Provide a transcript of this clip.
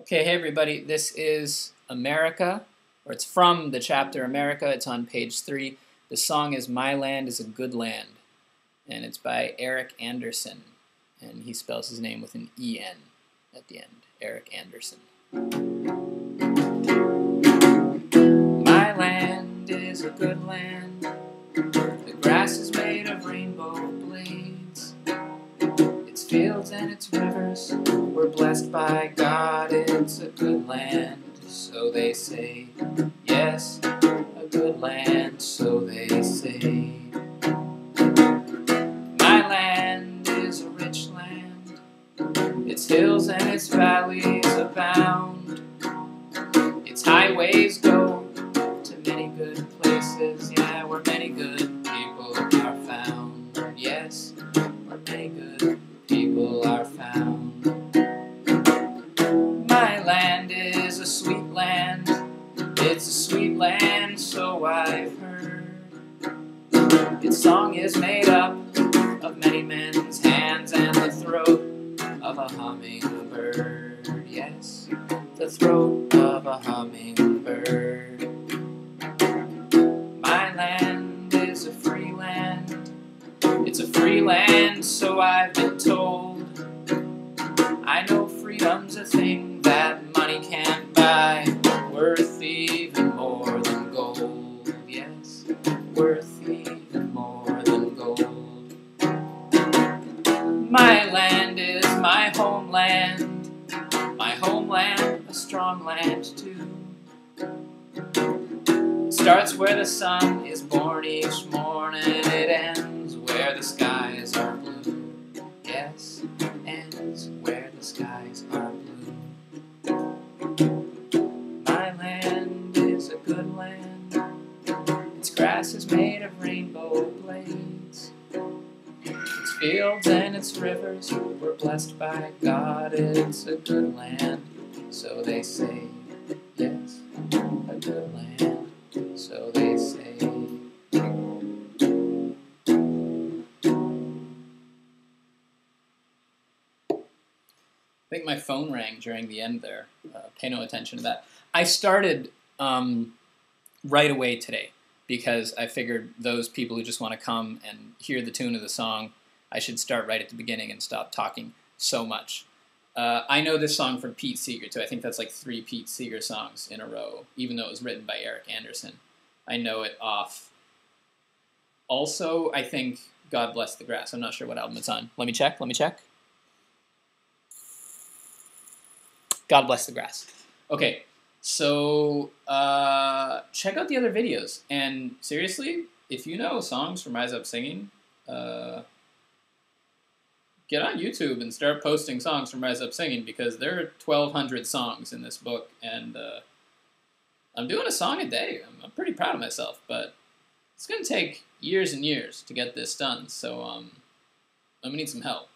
Okay, hey everybody, this is America, or it's from the chapter America. It's on page three. The song is My Land is a Good Land, and it's by Eric Andersen, and he spells his name with an E-N at the end, Eric Andersen. My land is a good land, fields and its rivers we're blessed by God, it's a good land, so they say. Yes, a good land, so they say. My land is a rich land, its hills and its valleys It's a sweet land, so I've heard. Its song is made up of many men's hands and the throat of a hummingbird. Yes, the throat of a hummingbird. My land is a free land. It's a free land, so I've been told. I know freedom's a thing that money can't buy, worth strong land too. It starts where the sun is born each morning, it ends where the skies are blue. Yes, it ends where the skies are blue. My land is a good land. Its grass is made of rainbow blades. Its fields and its rivers were blessed by God. It's a good land, so they say. Yes, a good land, so they say. I think my phone rang during the end there. Uh, pay no attention to that. I started um, right away today because I figured those people who just want to come and hear the tune of the song, I should start right at the beginning and stop talking so much. Uh, I know this song from Pete Seeger too. I think that's like three Pete Seeger songs in a row, even though it was written by Eric Andersen. I know it off. Also, I think God Bless the Grass. I'm not sure what album it's on. Let me check. Let me check. God bless the grass. Okay, so uh, check out the other videos. And seriously, if you know songs from Rise Up Singing, uh, get on YouTube and start posting songs from Rise Up Singing because there are 1,200 songs in this book, and uh, I'm doing a song a day. I'm, I'm, pretty proud of myself, but it's going to take years and years to get this done, so um, I'm going to need some help.